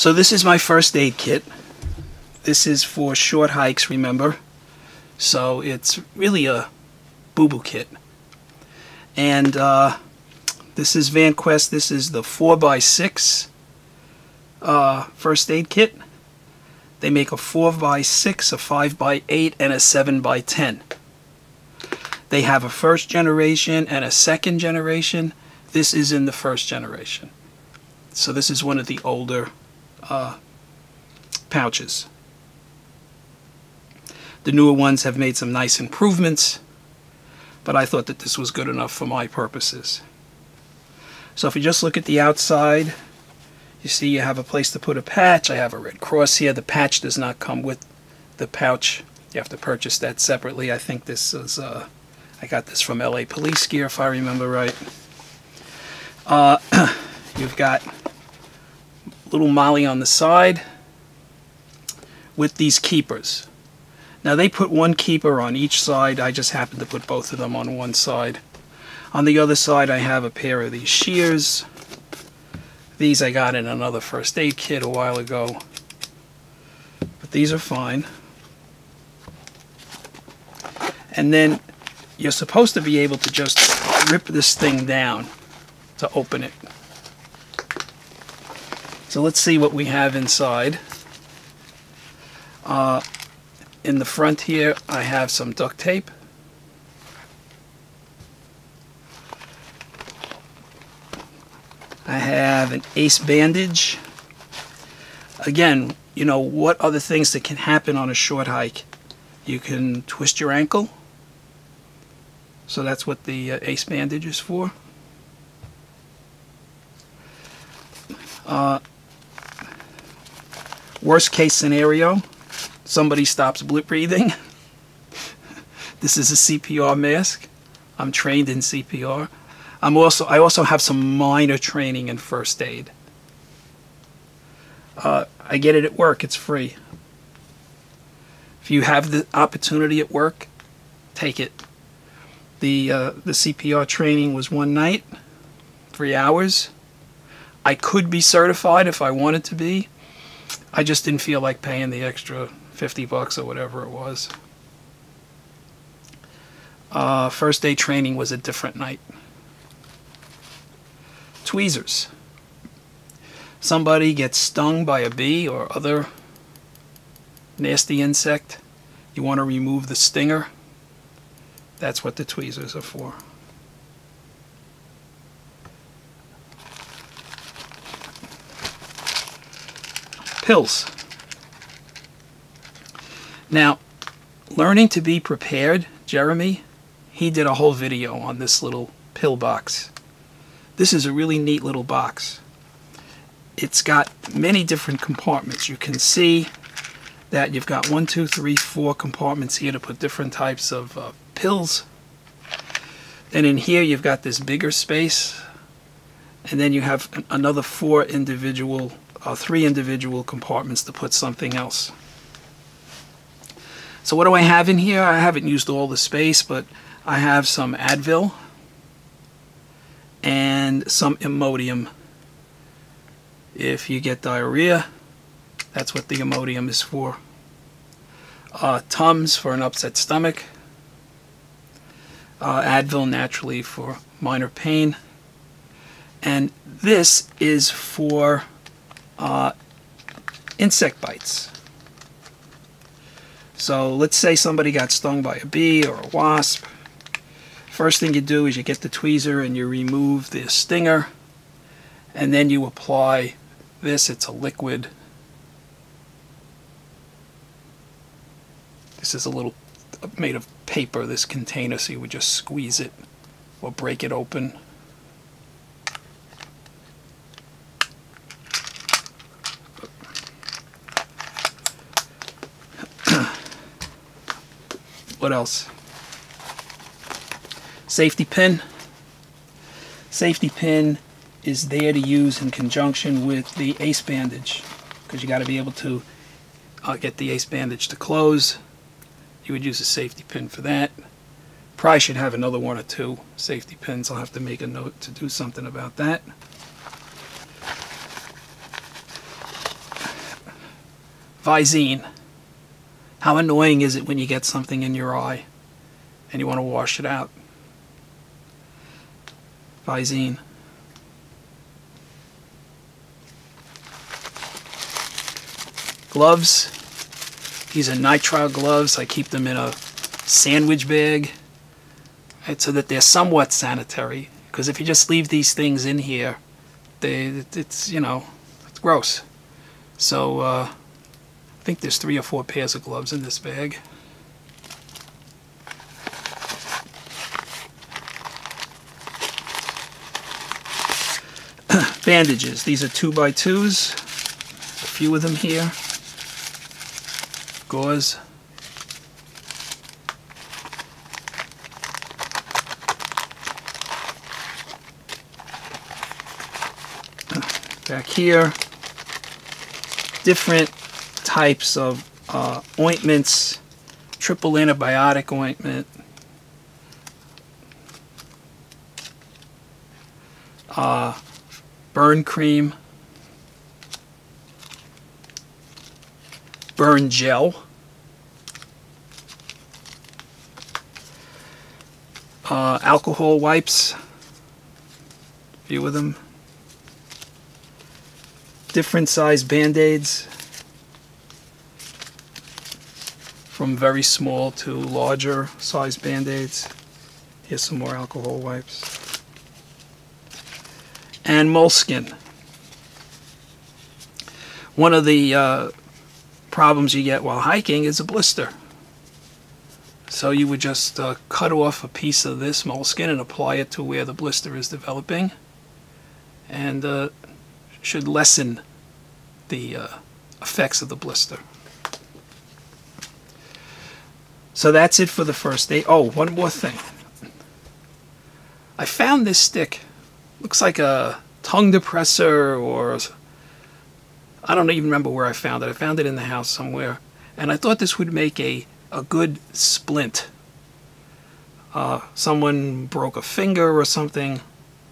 So this is my first aid kit. This is for short hikes, remember? So it's really a boo-boo kit. And uh, this is VanQuest. This is the 4x6 uh, first aid kit. They make a 4x6, a 5x8, and a 7x10. They have a first generation and a second generation. This is in the first generation. So this is one of the older uh, pouches. The newer ones have made some nice improvements, but I thought that this was good enough for my purposes. So if you just look at the outside, you see you have a place to put a patch. I have a red cross here. The patch does not come with the pouch. You have to purchase that separately. I think this is, uh, I got this from LA Police Gear if I remember right. Uh, you've got little MOLLE on the side with these keepers. Now they put one keeper on each side. I just happened to put both of them on one side. On the other side I have a pair of these shears these I got in another first aid kit a while ago. But these are fine. And then you're supposed to be able to just rip this thing down to open it. So let's see what we have inside. Uh, in the front here I have some duct tape. I have an ace bandage. Again, you know, what other things that can happen on a short hike? You can twist your ankle. So that's what the uh, ace bandage is for. Uh, worst case scenario, somebody stops breathing. this is a CPR mask. I'm trained in CPR. I'm also I also have some minor training in first aid. Uh, I get it at work. It's free. If you have the opportunity at work, take it. The uh, the CPR training was one night, three hours. I could be certified if I wanted to be. I just didn't feel like paying the extra 50 bucks or whatever it was. Uh, first day training was a different night tweezers. Somebody gets stung by a bee or other nasty insect. You want to remove the stinger. That's what the tweezers are for. Pills. Now, learning to be prepared, Jeremy, he did a whole video on this little pill box. This is a really neat little box. It's got many different compartments. You can see that you've got one, two, three, four compartments here to put different types of uh, pills. Then in here you've got this bigger space and then you have another four individual, uh, three individual compartments to put something else. So what do I have in here? I haven't used all the space, but I have some Advil, and some Imodium. If you get diarrhea, that's what the Imodium is for. Uh, Tums for an upset stomach. Uh, Advil naturally for minor pain. And this is for uh, insect bites. So let's say somebody got stung by a bee or a wasp First thing you do is you get the tweezer and you remove the stinger and then you apply this. It's a liquid. This is a little made of paper, this container, so you would just squeeze it or break it open. What else? Safety pin. Safety pin is there to use in conjunction with the ace bandage because you got to be able to uh, get the ace bandage to close. You would use a safety pin for that. Probably should have another one or two safety pins. I'll have to make a note to do something about that. Visine. How annoying is it when you get something in your eye and you want to wash it out? Visine. Gloves. These are nitrile gloves. I keep them in a sandwich bag right, so that they're somewhat sanitary. Because if you just leave these things in here, they, it's, you know, it's gross. So uh, think there's three or four pairs of gloves in this bag. Bandages. These are two by twos. A few of them here. Gauze. Back here, different types of uh, ointments, triple antibiotic ointment, uh, burn cream, burn gel, uh, alcohol wipes, a few of them, different size band-aids from very small to larger size band-aids. Here's some more alcohol wipes. And moleskin. One of the uh, problems you get while hiking is a blister. So you would just uh, cut off a piece of this moleskin and apply it to where the blister is developing. And uh, should lessen the uh, effects of the blister. So that's it for the first day. Oh, one more thing. I found this stick. Looks like a tongue depressor or I don't even remember where I found it. I found it in the house somewhere. And I thought this would make a, a good splint. Uh, someone broke a finger or something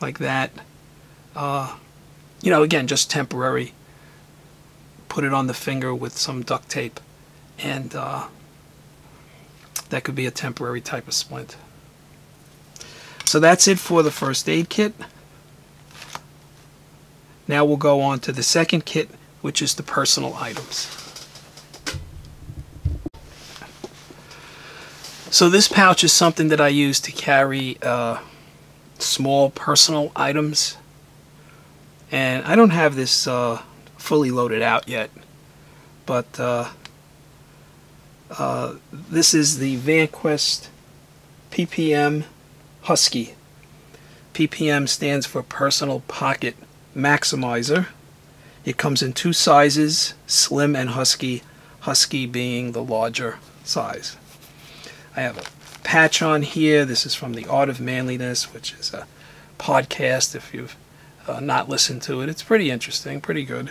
like that. Uh, you know, again, just temporary. Put it on the finger with some duct tape, and uh, that could be a temporary type of splint. So that's it for the first aid kit. Now we'll go on to the second kit, which is the personal items. So this pouch is something that I use to carry uh, small personal items and I don't have this uh, fully loaded out yet but uh, uh, this is the VanQuest PPM Husky PPM stands for Personal Pocket Maximizer it comes in two sizes slim and husky husky being the larger size I have a patch on here this is from the Art of Manliness which is a podcast if you've uh, not listened to it. It's pretty interesting, pretty good.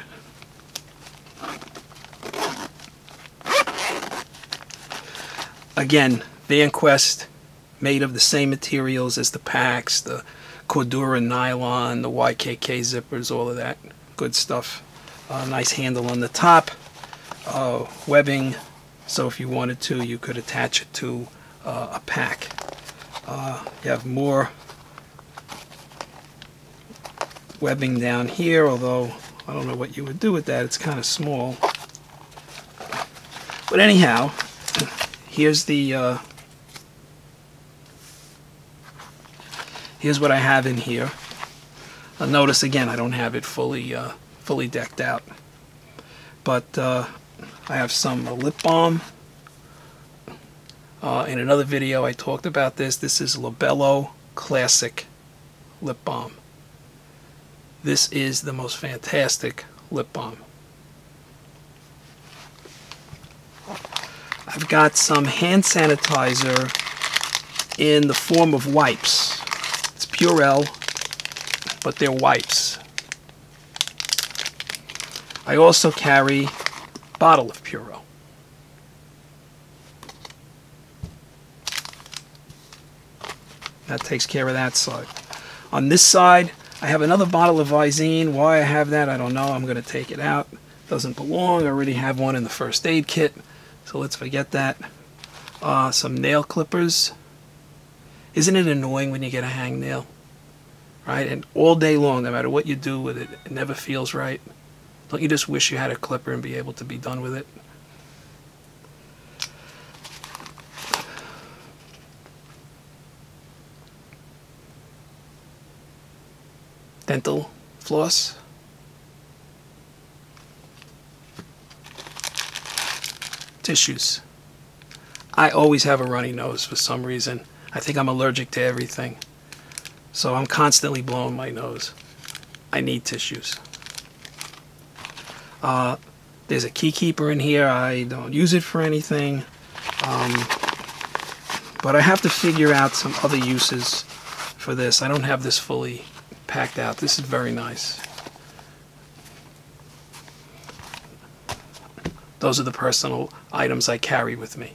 Again, VanQuest made of the same materials as the packs, the Cordura nylon, the YKK zippers, all of that good stuff. Uh, nice handle on the top, uh, webbing, so if you wanted to, you could attach it to uh, a pack. Uh, you have more webbing down here, although I don't know what you would do with that. It's kind of small. But anyhow, here's the uh, here's what I have in here. Uh, notice again, I don't have it fully uh, fully decked out, but uh, I have some lip balm. Uh, in another video, I talked about this. This is Labello Classic Lip Balm. This is the most fantastic lip balm. I've got some hand sanitizer in the form of wipes. It's Purell, but they're wipes. I also carry a bottle of Purell. That takes care of that side. On this side, I have another bottle of Visine. Why I have that, I don't know. I'm going to take it out. doesn't belong. I already have one in the first aid kit, so let's forget that. Uh, some nail clippers. Isn't it annoying when you get a hangnail? Right? And all day long, no matter what you do with it, it never feels right. Don't you just wish you had a clipper and be able to be done with it? Dental floss. Tissues. I always have a runny nose for some reason. I think I'm allergic to everything. So I'm constantly blowing my nose. I need tissues. Uh, there's a key keeper in here. I don't use it for anything. Um, but I have to figure out some other uses for this. I don't have this fully packed out. This is very nice. Those are the personal items I carry with me.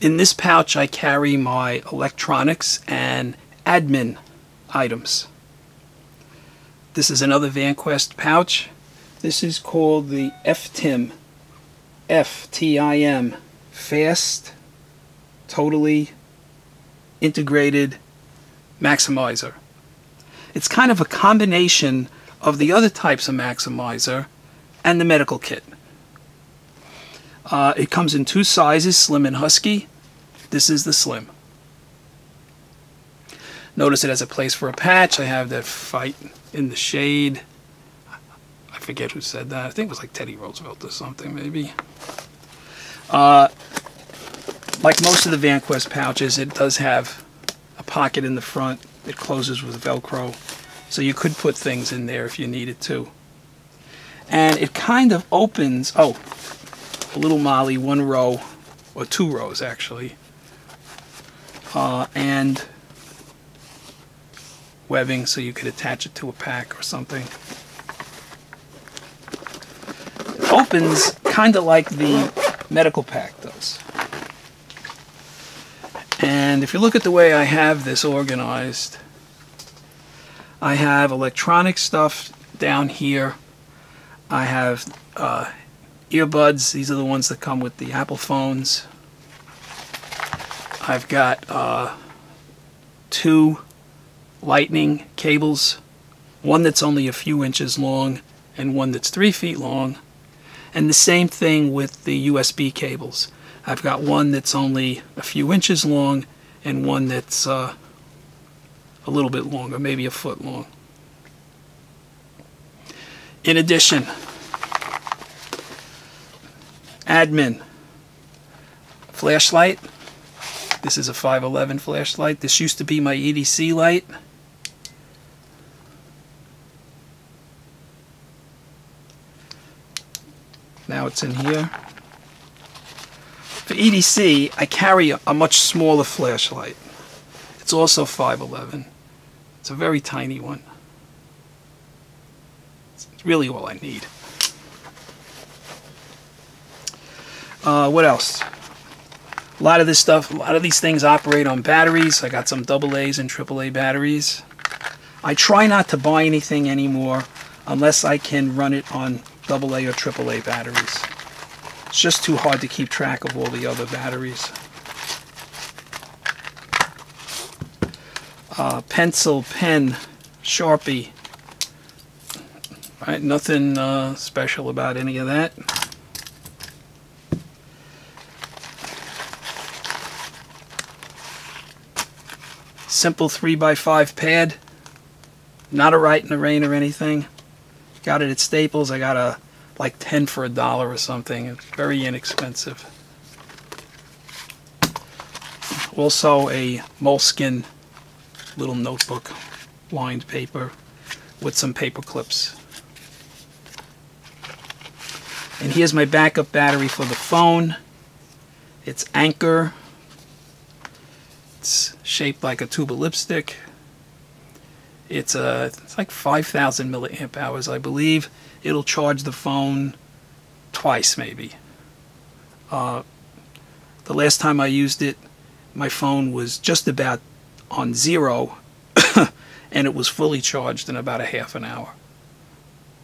In this pouch I carry my electronics and admin items. This is another VanQuest pouch. This is called the FTIM. F-T-I-M. Fast, totally integrated maximizer. It's kind of a combination of the other types of maximizer and the medical kit. Uh, it comes in two sizes, slim and husky. This is the slim. Notice it has a place for a patch. I have that fight in the shade. I forget who said that. I think it was like Teddy Roosevelt or something, maybe. Uh, like most of the VanQuest pouches, it does have a pocket in the front. It closes with Velcro. So you could put things in there if you needed to. And it kind of opens, oh, a little MOLLE, one row, or two rows actually. Uh, and webbing so you could attach it to a pack or something. It opens kind of like the medical pack does. And if you look at the way I have this organized, I have electronic stuff down here. I have uh, earbuds. These are the ones that come with the Apple phones. I've got uh, two lightning cables, one that's only a few inches long and one that's three feet long. And the same thing with the USB cables. I've got one that's only a few inches long and one that's uh, a little bit longer, maybe a foot long. In addition, admin flashlight. This is a 511 flashlight. This used to be my EDC light. Now it's in here. For EDC, I carry a, much smaller flashlight. It's also 511. It's a very tiny one. It's really all I need. Uh, what else? A lot of this stuff, a lot of these things operate on batteries. I got some AA's and AAA batteries. I try not to buy anything anymore unless I can run it on AA or AAA batteries. It's just too hard to keep track of all the other batteries. Uh, pencil, pen, Sharpie. Right, nothing uh, special about any of that. Simple 3x5 pad. Not a Rite in the Rain or anything. Got it at Staples. I got a like 10 for a dollar or something. It's very inexpensive. Also a Moleskine little notebook lined paper with some paper clips. And here's my backup battery for the phone. It's Anker. It's shaped like a tube of lipstick. It's a it's like 5,000 milliamp hours, I believe. It'll charge the phone twice, maybe. Uh, the last time I used it, my phone was just about on zero, and it was fully charged in about a half an hour.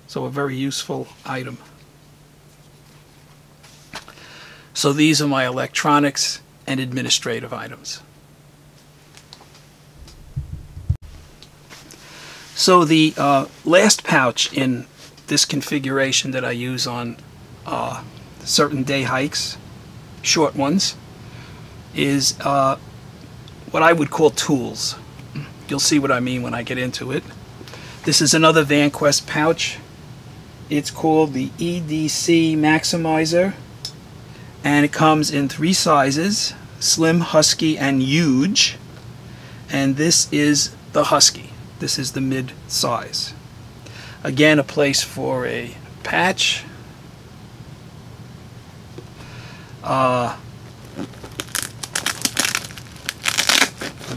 So a very useful item. So these are my electronics and administrative items. So the uh, last pouch in this configuration that I use on uh, certain day hikes, short ones, is uh, what I would call tools. You'll see what I mean when I get into it. This is another VanQuest pouch. It's called the EDC Maximizer and it comes in three sizes, slim, husky, and huge. And this is the husky. This is the mid size. Again, a place for a patch. Uh,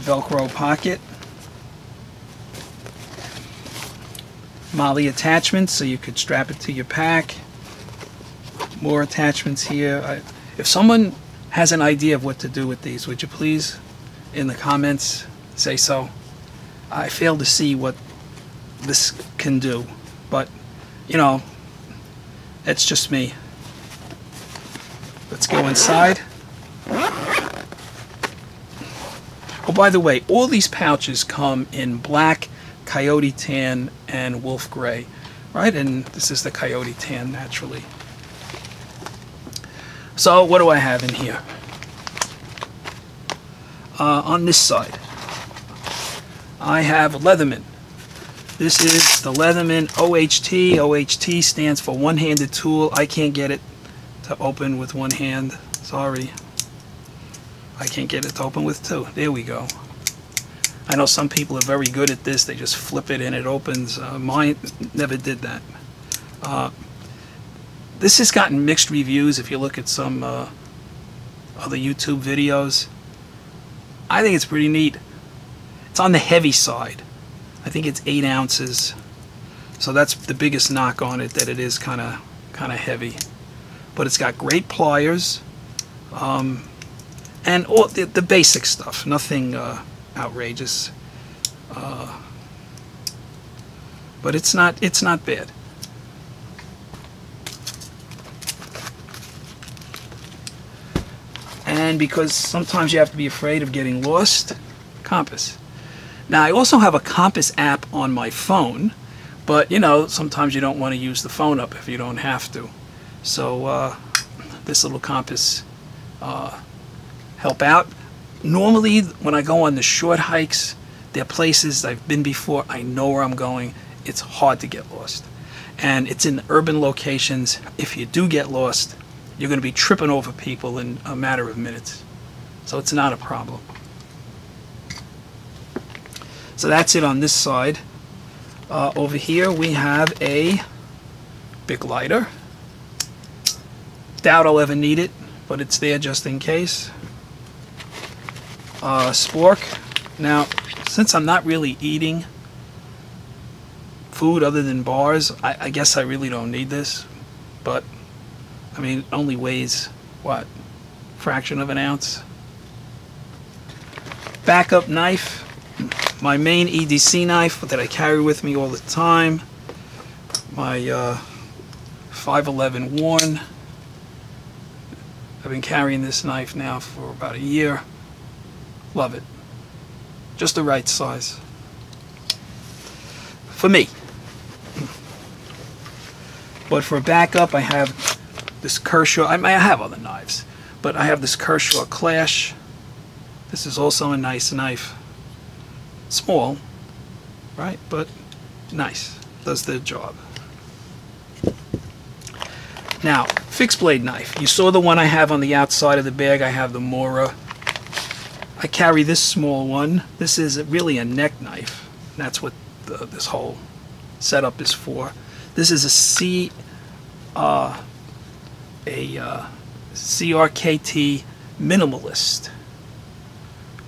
Velcro pocket. MOLLE attachments so you could strap it to your pack. More attachments here. I, if someone has an idea of what to do with these, would you please in the comments say so? I fail to see what this can do, but you know, it's just me. Let's go inside. By the way, all these pouches come in black, coyote tan, and wolf gray, right? And this is the coyote tan naturally. So what do I have in here? Uh, on this side, I have Leatherman. This is the Leatherman OHT. OHT stands for one-handed tool. I can't get it to open with one hand. Sorry. I can't get it to open with two. There we go. I know some people are very good at this. They just flip it and it opens. Uh, mine never did that. Uh, this has gotten mixed reviews if you look at some uh, other YouTube videos. I think it's pretty neat. It's on the heavy side. I think it's eight ounces. So that's the biggest knock on it, that it is kind of kind of heavy. But it's got great pliers. Um, and all the, the basic stuff, nothing uh, outrageous. Uh, but it's not it's not bad. and because sometimes you have to be afraid of getting lost, compass. Now I also have a compass app on my phone, but you know, sometimes you don't want to use the phone up if you don't have to. So uh, this little compass uh, help out. Normally when I go on the short hikes, they're places I've been before, I know where I'm going, it's hard to get lost. And it's in urban locations. If you do get lost, you're going to be tripping over people in a matter of minutes. So it's not a problem. So that's it on this side. Uh, over here we have a big lighter. Doubt I'll ever need it, but it's there just in case. Uh, spork. Now, since I'm not really eating food other than bars, I, I guess I really don't need this, but I mean, it only weighs, what, fraction of an ounce? Backup knife, my main EDC knife that I carry with me all the time. My uh, 511 Warn. I've been carrying this knife now for about a year. Love it. Just the right size. For me. But for backup, I have this Kershaw. I, have other knives, but I have this Kershaw Clash. This is also a nice knife. Small, right? But nice. Does the job. Now, fixed blade knife. You saw the one I have on the outside of the bag. I have the Mora. I carry this small one. This is really a neck knife. That's what the, this whole setup is for. This is a C uh, a uh, CRKT minimalist.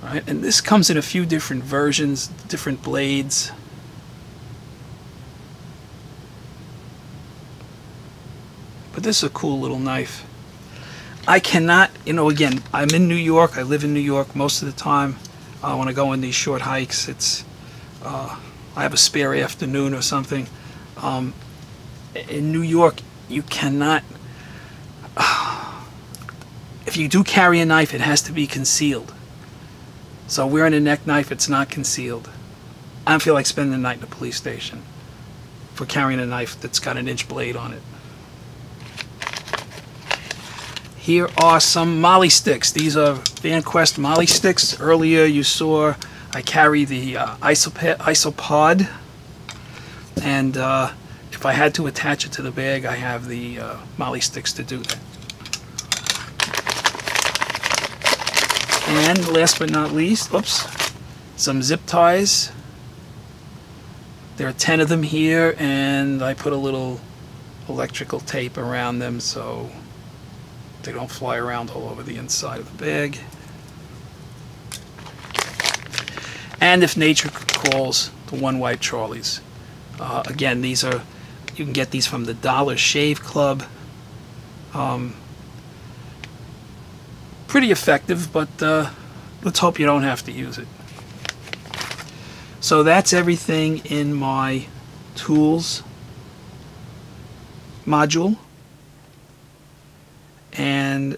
Right? And this comes in a few different versions, different blades. But this is a cool little knife. I cannot, you know, again, I'm in New York. I live in New York most of the time. Uh, when I go on these short hikes, it's uh, I have a spare afternoon or something. Um, in New York, you cannot. if you do carry a knife, it has to be concealed. So wearing a neck knife, it's not concealed. I don't feel like spending the night in a police station for carrying a knife that's got an inch blade on it. Here are some MOLLE sticks. These are VanQuest MOLLE sticks. Earlier you saw I carry the uh, isopod, isopod and uh, if I had to attach it to the bag I have the uh, molly sticks to do that. And last but not least, oops, some zip ties. There are 10 of them here and I put a little electrical tape around them so they don't fly around all over the inside of the bag. And if nature calls, the One Wipe Charlies. Uh, again, these are you can get these from the Dollar Shave Club. Um, pretty effective, but uh, let's hope you don't have to use it. So that's everything in my tools module. And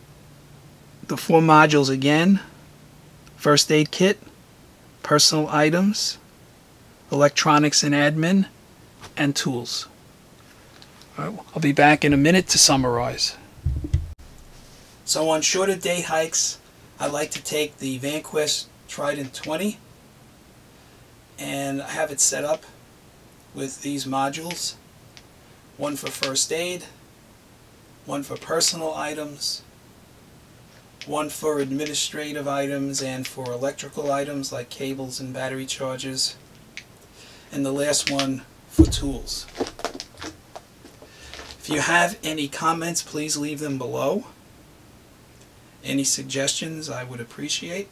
the four modules again, first aid kit, personal items, electronics and admin, and tools. I'll be back in a minute to summarize. So on shorter day hikes, I like to take the VanQuest Trident 20 and I have it set up with these modules. One for first aid, one for personal items, one for administrative items and for electrical items like cables and battery chargers, and the last one for tools. If you have any comments, please leave them below. Any suggestions I would appreciate.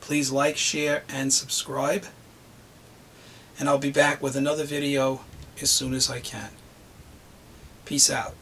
Please like, share, and subscribe. And I'll be back with another video as soon as I can. Peace out.